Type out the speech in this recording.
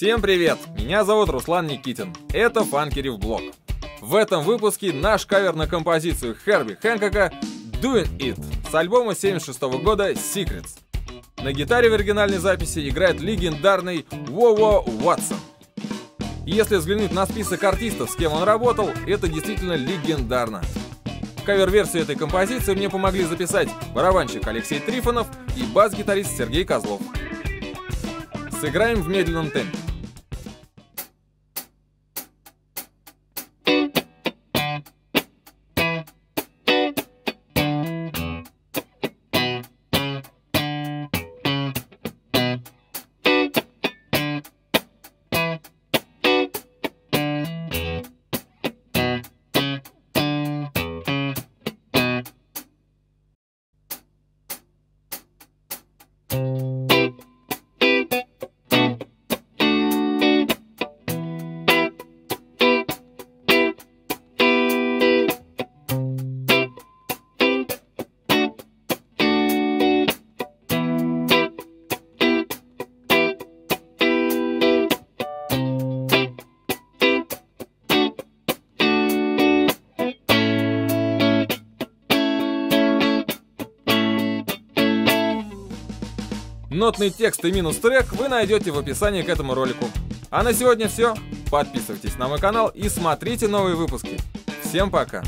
Всем привет! Меня зовут Руслан Никитин. Это Фанки Блог. В этом выпуске наш кавер на композицию Херби Хэнкока Doing It с альбома 76 года Secrets. На гитаре в оригинальной записи играет легендарный Вово Уотсон. Если взглянуть на список артистов, с кем он работал, это действительно легендарно. Кавер-версию этой композиции мне помогли записать барабанщик Алексей Трифонов и бас-гитарист Сергей Козлов. Сыграем в медленном темпе. Нотный текст и минус трек вы найдете в описании к этому ролику. А на сегодня все. Подписывайтесь на мой канал и смотрите новые выпуски. Всем пока!